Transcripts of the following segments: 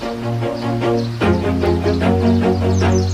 Thank you.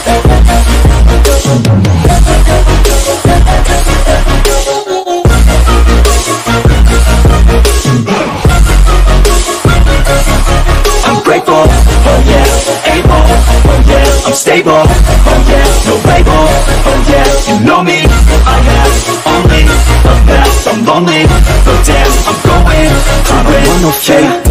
stable, oh yeah, no label, oh yeah, you know me, I have only the best, I'm lonely, but damn, I'm going, I don't want no fake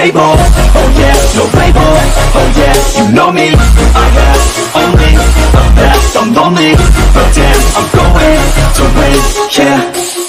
Stable, oh yeah, no label, oh yeah, you know me, I have only the best, I'm lonely, but damn, I'm going to win, yeah.